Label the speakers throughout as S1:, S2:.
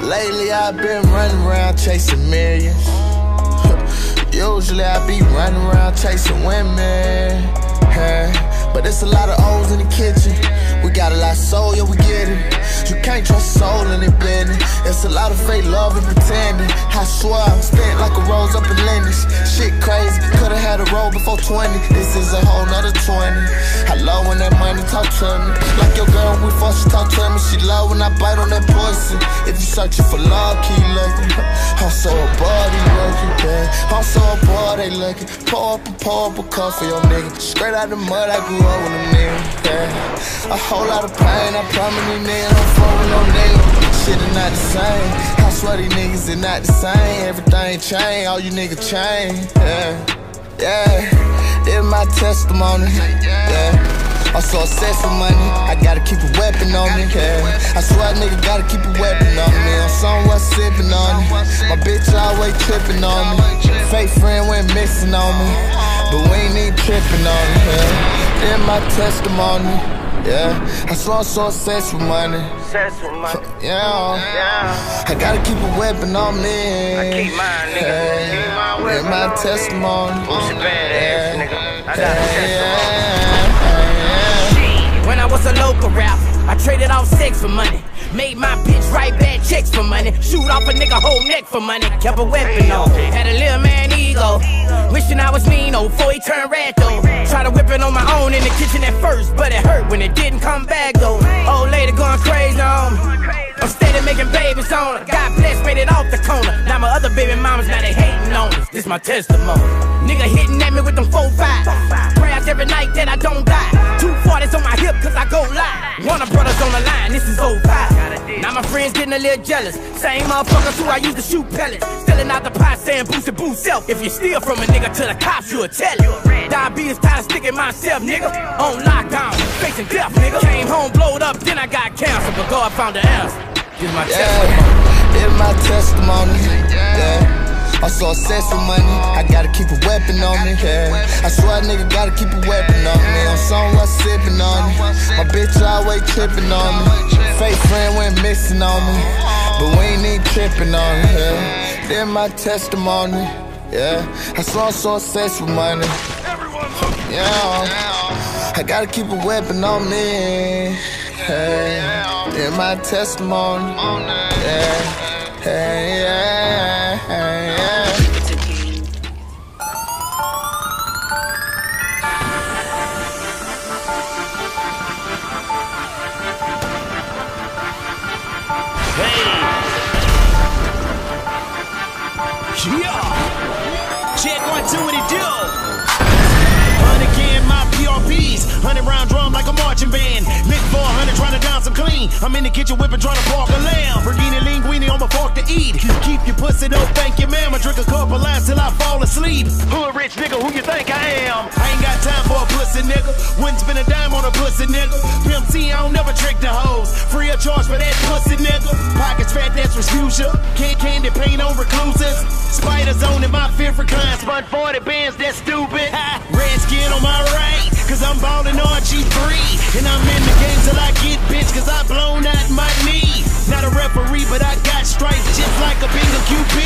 S1: Lately I've been running around chasing millions. Usually I be running around chasing women. But it's a lot of O's in the kitchen. We got a lot of soul, yeah, we get it. You can't trust soul in it blending. It's a lot of fake love and pretending. I swear I'm spent like a rose up in Lindy's. Shit crazy, could've had a roll before 20. This is a whole nother 20. I love when that money talk to me. Like your girl, we fuck, she talk to me. She love when I bite on that pussy. If you searching for love, keep looking. I'm so bored, they looking, yeah. I'm so bored, they looking. Pour up a pour up a cup for your nigga. Straight out the mud, I grew a whole lot of pain, I promise these niggas don't fuck with no nigga. Shit is not the same. I swear these niggas is not the same. Everything changed, all you niggas changed, yeah. Yeah, it's my testimony, yeah. I'm so obsessed with money, I gotta keep a weapon on me. Yeah. I swear nigga gotta keep a weapon on me. I'm somewhere sipping on it. My bitch always tripping on me. Fake friend went missing on me, but we ain't even tripping on it. Yeah. In my testimony. Yeah, I saw I'm so obsessed with money.
S2: Obsessed with money.
S1: Yeah,
S2: Yeah.
S1: I gotta keep a weapon on me.
S2: I keep mine, nigga. Keep mine
S1: Yeah,
S2: with
S1: in
S2: me.
S1: my testimony.
S2: Boosie Badazz, nigga. I got a
S1: Yeah,
S2: testimony.
S1: yeah, yeah.
S3: When I was a local rapper, I traded off sex for money. Made my bitch write bad checks for money. Shoot off a nigga whole neck for money. Kept a weapon on. Had a little man ego. Wishing I was mean, oh, before he turned red though. Try to whip it on my own in the kitchen at first, but it hurt when it didn't come back though. Old lady going crazy on me. I'm steady making babies on her. God bless, made it off the corner. Now my other baby mamas, now they hating on us. This my testimony. Nigga hitting at me with them four five. Prayers every night that I don't die. Two forties on my hip cause I go live. One of brothers on the line, this is 05. Now my friends getting a little jealous. Same motherfuckers who I used to shoot pellets. Stealing out the pot saying boost it, boost self. If you steal from a nigga to the cops, you'll tell it. Diabetes tired of sticking myself, nigga. On lockdown, facing death, nigga. Came home, blowed up, then I got cancer. But God found the answer. This my testimony.
S1: Yeah, my testimony. Yeah. I'm so obsessed with money, I gotta keep a weapon on me. Yeah. I swear a nigga gotta keep a weapon on me. I'm somewhere sipping on it. My bitch always tripping on me. Fake friend went missing on me, but we ain't even tripping on it. Yeah. This my testimony. Yeah, I I'm so obsessed with money. Yeah, I gotta keep a weapon on me. Hey, in my testimony. Yeah, hey, yeah, hey,
S4: It do? Hunt again, my PRPs. Hundred round drum like a marching band. Lit 400 trying I'm in the kitchen whipping trying to park a lamb. Bergini linguine on my fork to eat. Keep your pussy, don't thank your mama. Drink a cup of lines till I fall asleep. Hood rich nigga, who you think I am? I ain't got time for a pussy nigga. Wouldn't spend a dime on a pussy nigga. Pimp C, I don't never trick the hoes. Free of charge for that pussy nigga. Pockets fat, that's Respucia. Can't candy paint on recluses. Spider zone in my favorite kind. Spun 40 bands, that's stupid. Red skin on my right, cause I'm ballin' on G3. And I'm in the game till I get bitch, cause I blown out my knee. Not a referee, but I got stripes just like a bingo QP.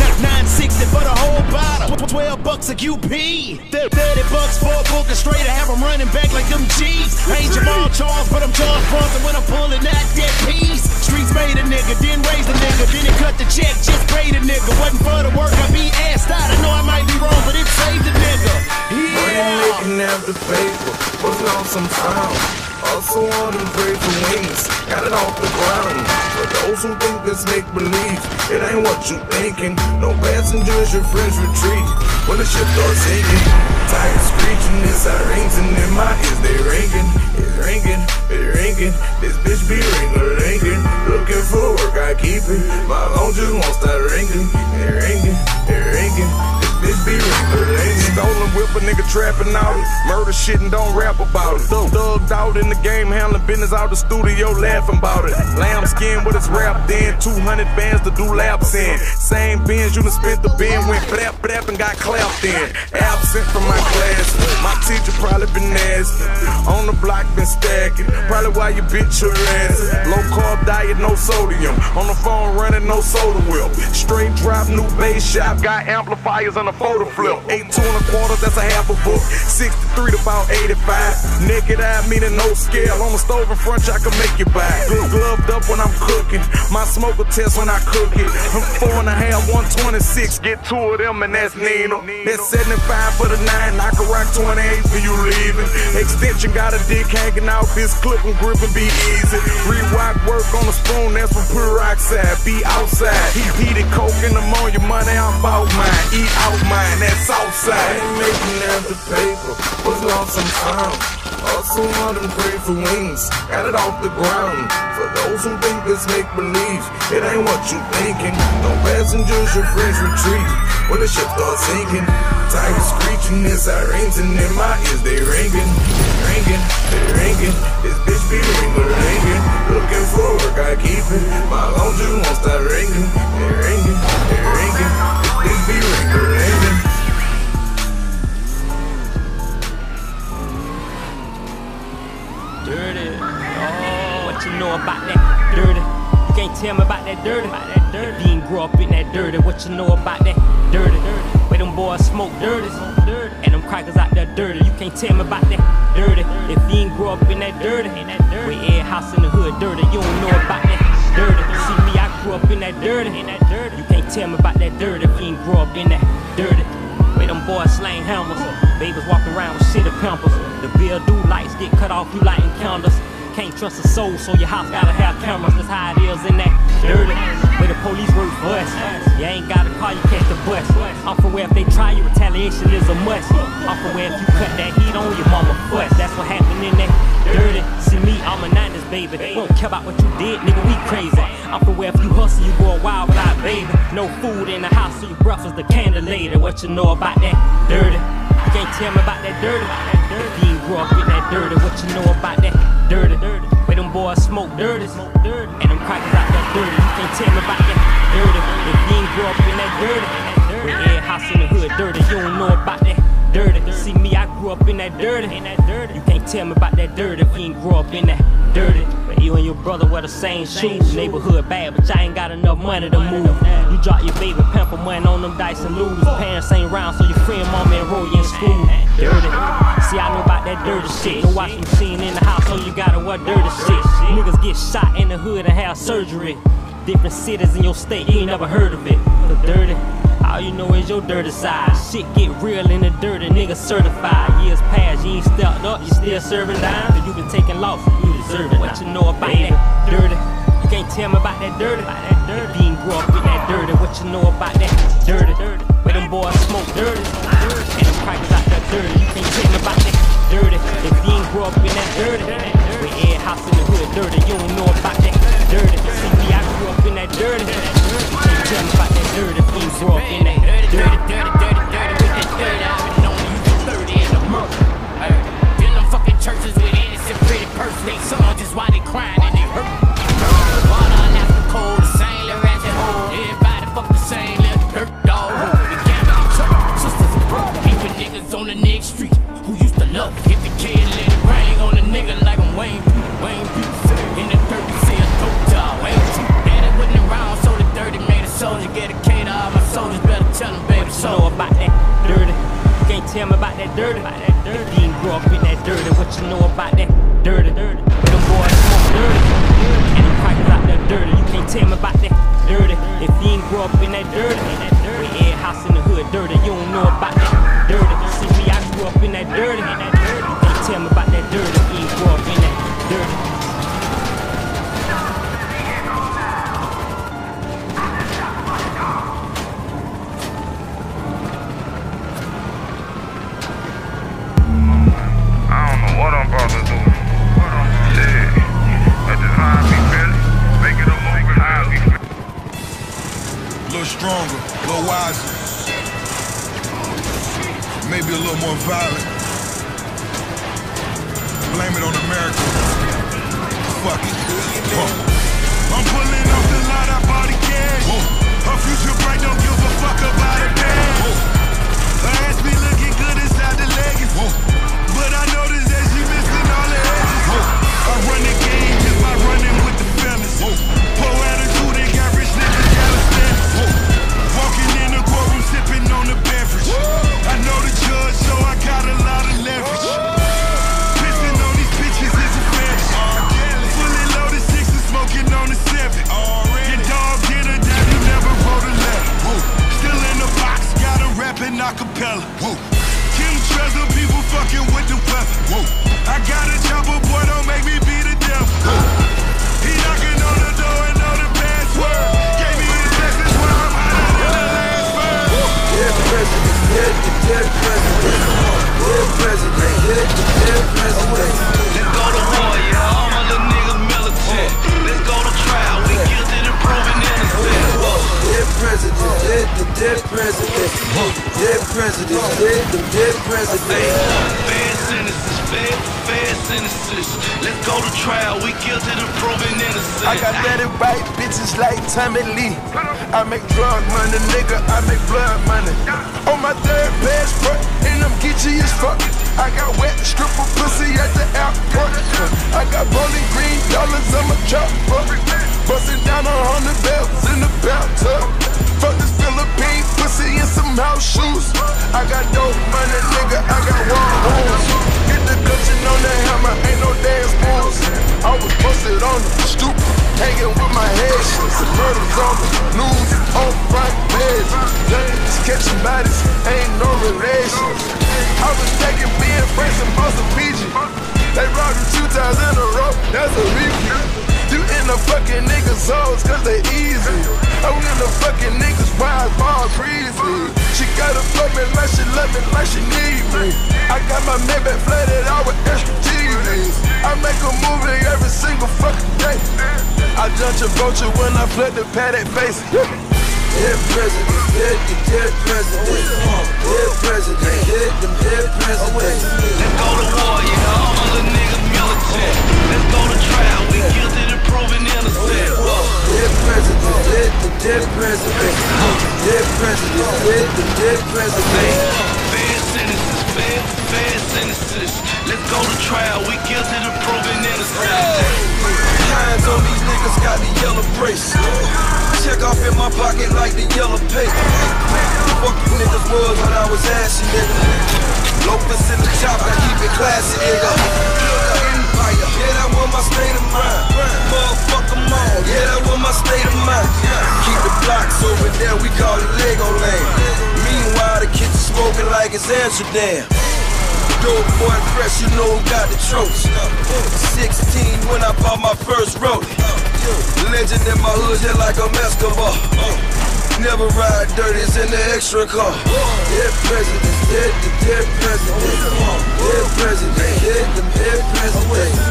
S4: Not 960 for the whole bottle. 12 bucks a QP. 30 bucks for a book and straight. I have them running back like them G's. I ain't Jamaal Charles, but I'm Charles Bronson when I'm pulling that dead piece. Streets made a nigga, then raised a nigga, then it cut the check, just paid a nigga. Wasn't for the work, I be asked out. I know I might be wrong, but it saved a nigga. Yeah.
S5: Money
S4: Yeah.
S5: making after paper, wasn't on some sound. Also on them grateful wings, got it off the ground. For those who think this make believe, it ain't what you thinking. No passengers, your friends retreat. When the ship starts sinking, tires screeching, the sirens and in my ears they ringing. It's ringing, it's ringing. This bitch be ringing, ringing. Looking for work, I keep it. My phone just won't start ringing. It ringing, it ringing. This bitch be ringing, ringing. Stolen whip a nigga trapping out it. Murder shit and don't rap about it. Thugged out in the game, handling business out the studio, laughing about it. Lamb skin with his rap in, 200 bands to do laps in. Same bins, you done spent the bin, went flap, flap, and got clapped in. Absent from my class, my teacher probably been nasty. On the block, been stacking. Probably why you bitch your ass. Low carb diet, no sodium. On the phone running, no soda whip. Straight drop, new bass shop. Got amplifiers on the photo flip. Eight two and a quarter, that's a half a book. 63 to about 85. Naked eye, meaning no scale. On the stove in front, I can make it buy. Glo- Gloved up when I'm cooking. My smoker test when I cook it. I'm four and a half, 126. Get two of them, and that's Nino. That's 75 for the nine. I can rock 28 for you leaving. Extension got a dick hanging out. This clip and grip and be easy. Rewind work on the spoon, that's from pure oxide. Be outside. He heated coke and ammonia money, I'm about mine. Eat out mine, that's outside.
S6: Ain't making after paper, was lost and found. Also on them pray for wings, got it off the ground. For those who think this make believe, it ain't what you thinking. No passengers, your friends retreat when the ship starts sinking. Tigers screeching, their sirens, and in my ears they ringing, ringing, they ringing. This bitch be ringing, ringing. Looking for work, I keep it. My just won't stop ringing, they ringing, they ringing.
S7: About that dirty? You can't tell me about that dirty. About that dirty. If you ain't grow up in that dirty, what you know about that dirty? dirty. Where them boys smoke dirty, dirty. and them crackers out there dirty. You can't tell me about that dirty. If you ain't grow up in that dirty, where every house in the hood dirty, you don't know about that dirty. See me, I grew up in that dirty. You can't tell me about that dirty if you ain't grow up in that dirty. Where them boys slang hammers, babies walking around with shitty pampers. The bill do lights get cut off, you lighting candles. Can't trust a soul, so your house gotta have cameras. That's how it is in that dirty. Where the police work for us. You ain't got a car, you catch the bus. I'm from where if they try you, retaliation is a must. I'm from where if you cut that heat on your mama fuss. That's what happened in that dirty. See me, I'm a 90s baby. Won't care about what you did, nigga, we crazy. I'm from where if you hustle, you go wild without baby. No food in the house, so your breath is the candle later. What you know about that dirty? Can't tell me about that dirty. If you ain't grew up in that dirty, what you know about that dirty? Dirty. Where them boys smoke dirty, and them crackers out there dirty. You can't tell me about that dirty. If you ain't grew up in that dirty, where every house in the hood dirty, you don't know about that dirty. See me, I grew up in that dirty. You can't tell me about that dirty if you ain't grew up in that dirty. Your brother wear the same shoes. Neighborhood bad, but y'all ain't got enough money to move. You drop your baby pamper money on them dice and lose. Parents ain't round, so your friend mama enroll you in school. Dirty. See, I know about that dirty shit. No washing machine in the house, so you gotta wear dirty shit. Niggas get shot in the hood and have surgery. Different cities in your state, you ain't never heard of it. The dirty. All you know is your dirty side. Shit get real in the dirty, nigga certified. Years past, you ain't stepped up, you still serving dime. You been taking loss, you deserve it. What you know about that dirty? You can't tell me about that dirty. If you ain't grew up with that dirty, what you know about that dirty? dirty. Where them boys smoke dirty, and them crackers out there dirty. You can't tell me about that dirty. If you ain't grew up in that dirty, where every house in the hood dirty, you don't know about that dirty. See grew up in that dirty. Tell me about that dirty you grew in that dirty.
S3: dirty, dirty, dirty, dirty with that dirty.
S8: Wiser.
S9: maybe a little more violent. Blame it on America. Fuck it.
S8: I'm pulling off the lot, I bought the cash. Her future bright, don't give a fuck about a bag. Her ass be looking good inside the leggings. But I noticed that she missing all the edges. I run the game just by running with the fellas. Kim
S6: dead, the dead president. Dead president, dead, the dead president.
S10: Fair sentences, fair, fair sentences. Let's go to trial. We guilty to proving innocent.
S11: I got that right bitches like Tommy Lee. I make drug money, nigga, I make blood money. On my third passport, and I'm geeky as fuck. I got wet stripper pussy at the airport. I got bowling green dollars on my truck, Busting down a hundred bells money, nigga, I got one wounds. Get the cushion on the hammer, ain't no dance moves. I was posted on the stoop, hanging with my head. Murders on the news, on front page. Junkies catching bodies, ain't no relation. I was taking being friends and Boston PG. They robbed you two times in a row, that's a repeat. You in the fucking niggas' hoes cause they easy. I'm in the fucking niggas' wise ball breezy. She gotta fuck me like she love me like she need me. I got my Maybach flooded out with extra TVs. I make a movie every single fucking day. I judge a vulture when I flood the Patek face.
S6: Dead president, dead, dead president. Dead president, dead, dead president.
S10: Let's go to war, yeah. I'm a little nigga militant. Let's go to trial. We guilty
S6: dead, the dead president. Dead president, dead, the dead president.
S10: Fair sentences, fair, fair sentences. Let's go to trial. We guilty to proving innocent.
S6: Hands on these niggas got the yellow brace. Check off in my pocket like the yellow paper. Fuck you niggas was when I was ashy, nigga. Locust in the chop, I keep it classy, nigga. Yeah, was my state of mind. Motherfucker on, yeah, that was my state of mind. Keep the blocks over there, we call it Lego land. Meanwhile, the kitchen smoking like it's Amsterdam. Dope boy fresh, you know who got the tropes. 16 when I bought my first road. Legend in my hood, just like a Escobar. Never ride dirty, it's in the extra car. Dead president, dead, dead president. Dead president, dead, dead president.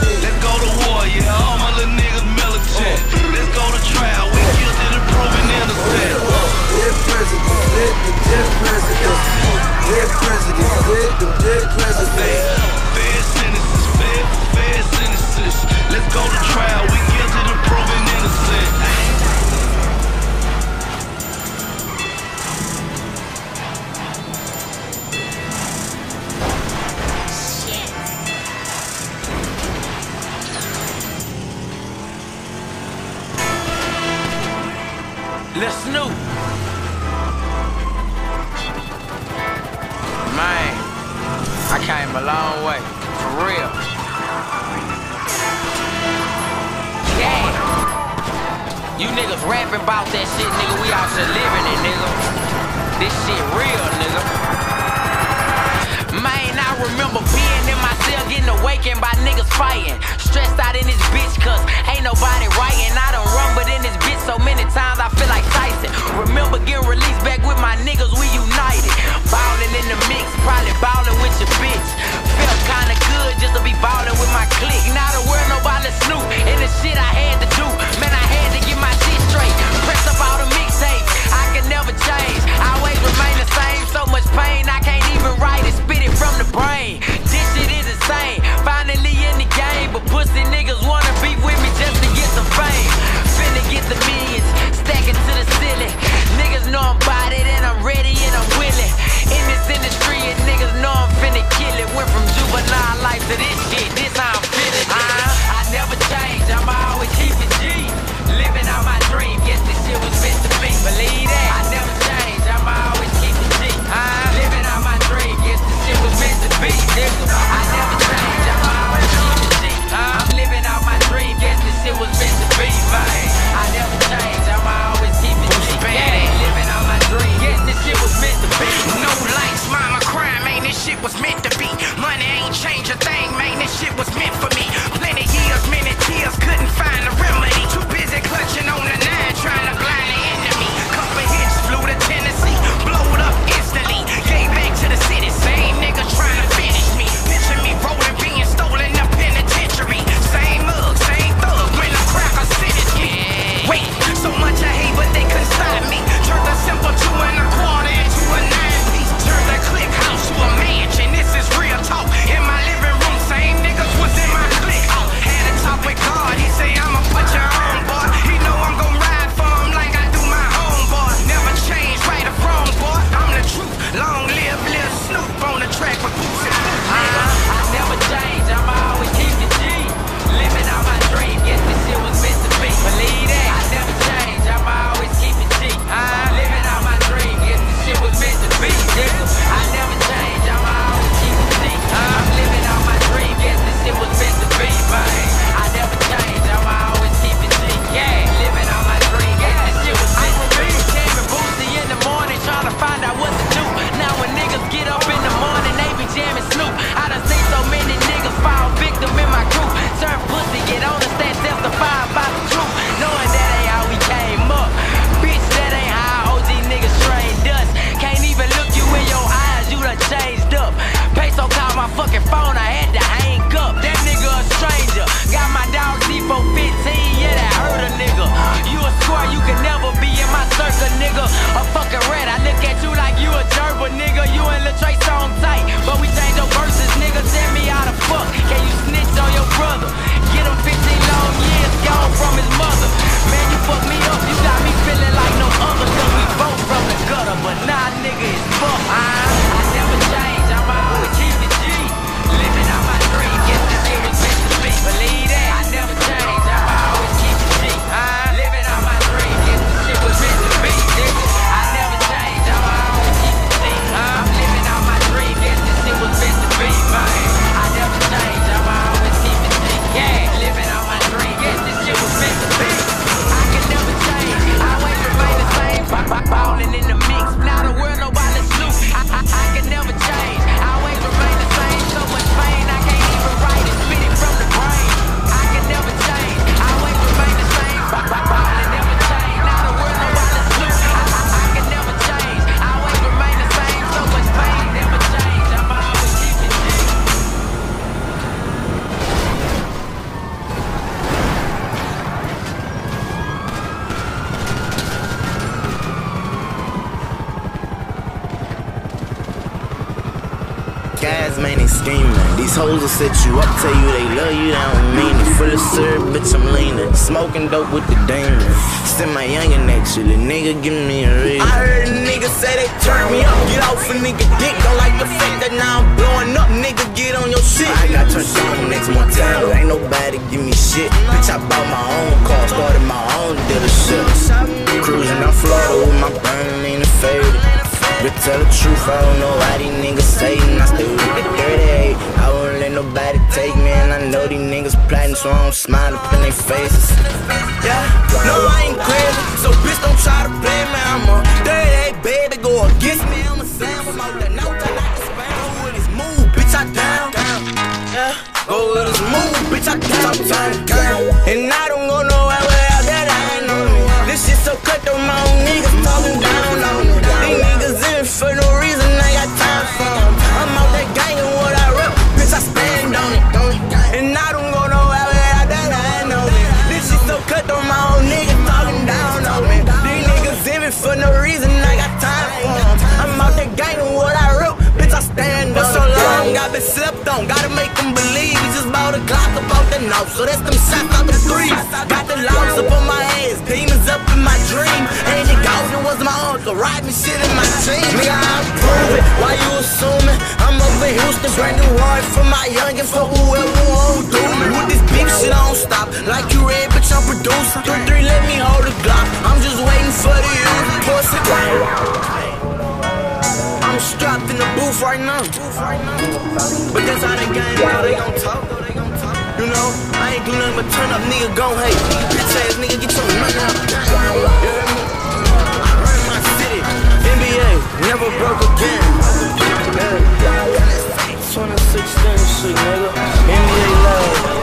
S10: Getting by niggas fighting. Stressed out in this bitch, cause ain't nobody writing. I done rumbled in this bitch so many times I feel like Tyson. Remember getting released back with my niggas, we united. Ballin' in the mix, probably ballin' with your bitch. Felt kinda good just to be ballin' with my clique. Not a word nobody snoop, and the shit I had
S12: Will set you up, tell you they love you, they don't mean it. Full of syrup, bitch, I'm leaning. Smoking dope with the demon. Send my youngin' actually, nigga, give me a reason. I heard a nigga say they turn me up, get off a nigga dick. Don't like the fact that now I'm blowing up, nigga, get on your shit. I got turned on next Montana, ain't nobody give me shit. Bitch, I bought my own car, started my own dealership. Cruising on Florida with my burn in the faded. To tell the truth, I don't know why these niggas saying I still with the dirty hate. I won't let nobody take me, and I know these niggas plotting, so I don't smile up in their faces. Yeah, no, I ain't crazy, so bitch don't try to play me. I'm a dirty baby, go against me. I'm a Sam, I'm out there, no time like the spam. With his move, bitch, I down. Yeah, go with his move, bitch, I down. down, down. And I don't go nowhere without that I know me. This shit so cut though, my own niggas talking down slept on, gotta make them believe. We just bought a Glock about the north, so that's them shots out the threes. Got the logs up on my ass, demons up in my dream. It Gaussian was my uncle, riding shit in my team. Nigga, I prove it. Why you assuming? I'm up in Houston, brand new ride for my youngin' for whoever won't do me. With this big shit, I don't stop. Like you read, bitch, I'm producing. Three, three, let me hold the Glock. I'm just waiting for the use pussy. Strapped in the booth right now. But that's how they game they gon' talk. You know, I ain't do nothing but turn up, nigga, gon' hate. Bitch ass nigga, get your money out. NBA, never broke again. Yeah. 2016 shit, nigga. NBA love.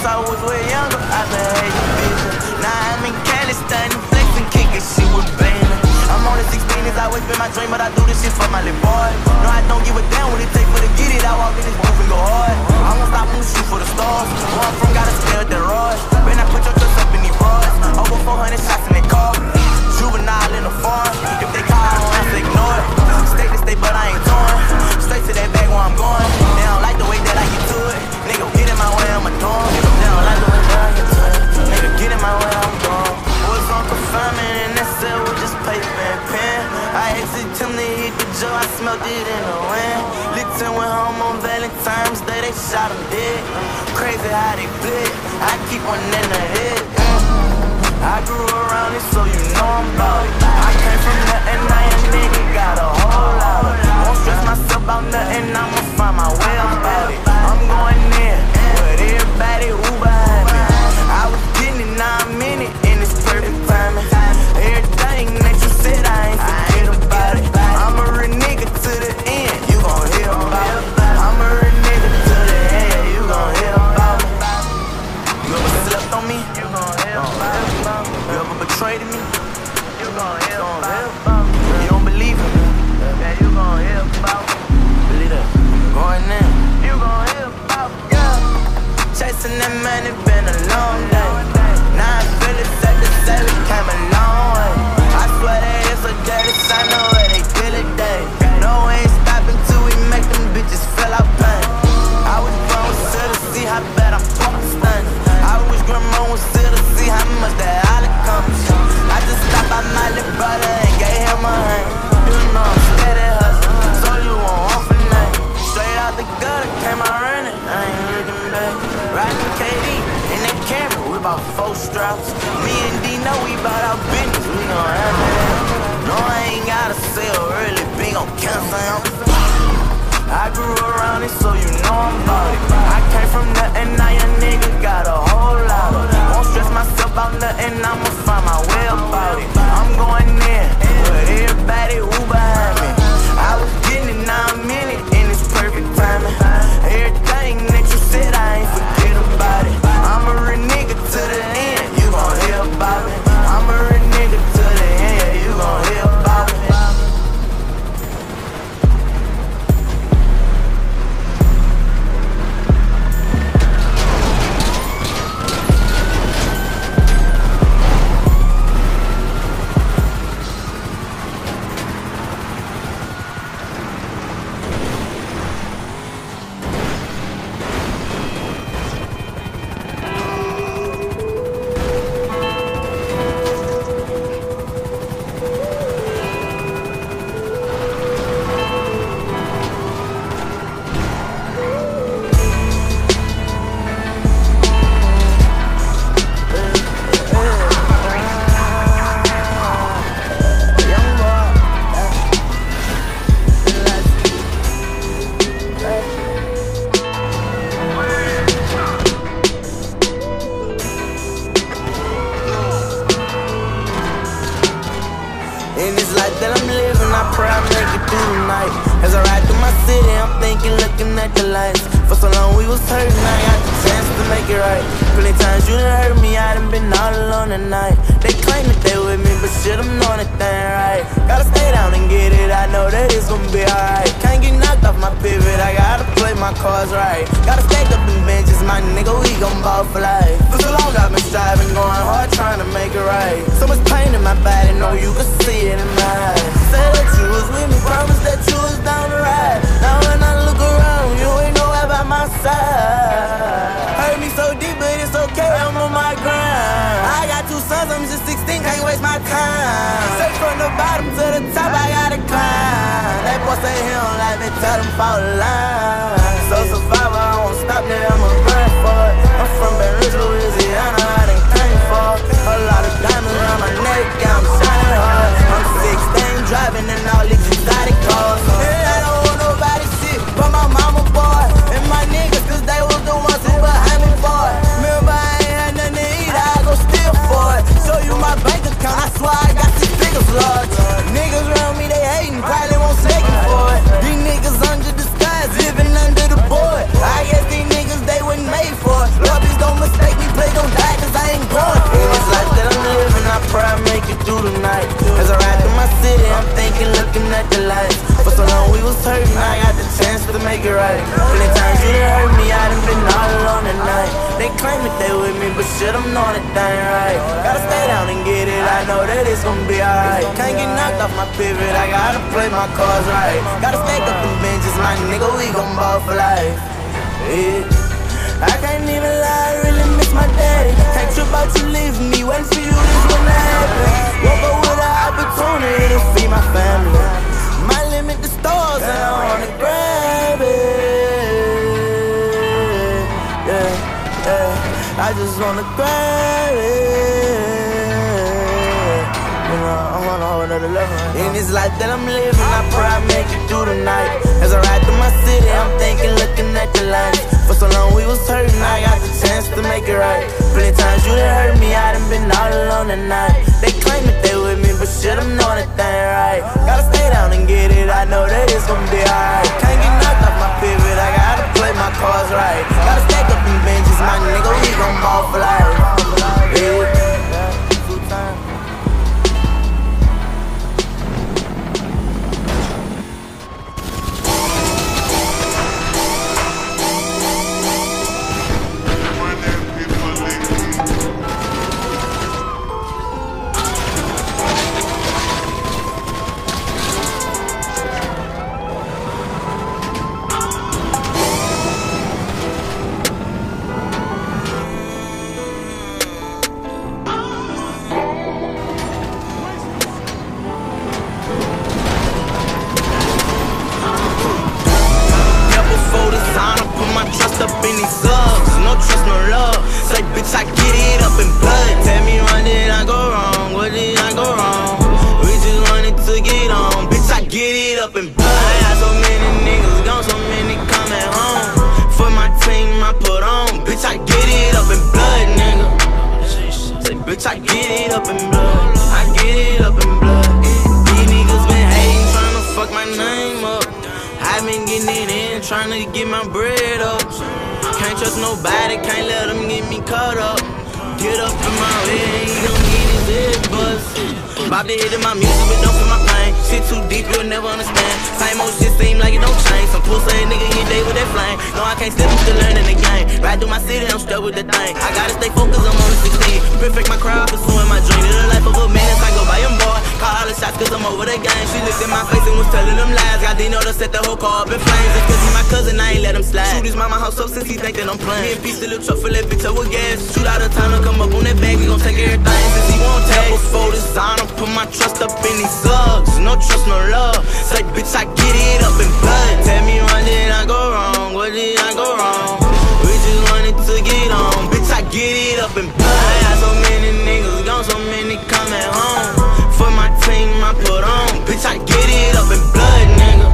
S12: Since I was way younger, I've been hating bitches. Now I'm in Cali, stunning, flexing, kicking shit with Bannon. I'm on the 16, it's always been my dream, but I do this shit for my little boy. No, I don't give a damn what it takes for to get it. I walk in this booth and go hard. I won't stop, I'm shoot for the stars. Where I'm from, gotta stay with the rush. When I put your trust up in these bars, over 400 shots in that car. Juvenile in the farm. If they call, I don't answer, ignore it. State to state, but I ain't torn. Straight to that bag where I'm going. Jail, I smelled it in the wind. Lipton went home on Valentine's Day, they shot him dead. Crazy how they bled. I keep one in the head. I grew around it, so you know I'm about it. I came from nothing, now your nigga got a whole lot. Won't stress myself about nothing, I'ma find my way about pivot, I gotta play my cards right. Gotta stack up them benches, my nigga, we gon' ball for life. For so long I've been striving, going hard, trying to make it right. So much pain in my body, know you can see it in my eyes. Said that you was with me, promised that you was down the ride. Now when I look around, you ain't nowhere by my side. Hurt me so deep, but it's okay, I'm on my grind. I got two sons, I'm just 16, can't waste my time. Straight from the bottom to the top, I gotta climb. Boy say he don't like tell him fall in. So survivor, I won't stop, nigga, I'ma grind for it. I'm from Baton Louisiana, I done came for it. A lot of diamonds around my neck, yeah, I'm shining hard. I'm 16, driving in all these exotic cars. It's gonna be alright. Can't get knocked off my pivot, I gotta play my cards right. Gotta stack up them benches, my nigga, we gon' ball for life. Yeah. I can't even lie, I really miss my daddy. Can't trip out you leave me, waiting for you, this that happen. Woke up with an opportunity to feed my family. My limit the stars and I wanna grab it. Yeah, yeah. I just wanna grab it. I'm on a whole nother level. In this life that I'm living, I pray I make it through the night. As I ride through my city, I'm thinking, looking at the lights. For so long we was hurting, I got the chance to make it right. Plenty times you done hurt me, I done been all alone at night. They claim that they with me, but shit, I'm knowing that they ain't right. Gotta stay down and get it, I know that it's gonna be alright. Can't get knocked off my pivot, I gotta play my cards right. Gotta stack up them benches, my nigga, we gon' ball for life. Yeah. Some pussy nigga hit day with that flame. No, I can't step, I'm still learning the game. Ride through my city, I'm stuck with the thing. I gotta stay focused, I'm on the 16. Perfect my crowd, pursuing my dream. In the life of a man, I go by him, boy. Call all the shots, cause I'm over the game. She looked in my face and was telling them lies. Got Dino to set the whole car up in flames. It's cause he my cousin, I ain't let him slide. Shoot his mama house up since he think that I'm playing. Me and P still a truck full of bitch up with gas. Shoot out of time to come up on that bag, we gon' take everything since he won't tag. Before designer, put my trust up in these thugs. No trust, no love. Say, bitch, I get it up in blood. Tell me what did I go wrong? What did I go wrong? We just wanted to get on. Bitch, I get it up in blood. I got so many niggas gone, so many coming home. For my team, I put on. Bitch, I get it up in blood, nigga.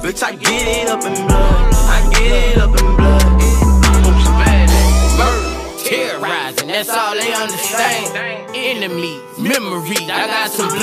S12: Bitch, I get it up in blood. I get it up in blood.
S7: Murder, terrorizing, that's all they understand. Enemies, memories, I got some blood.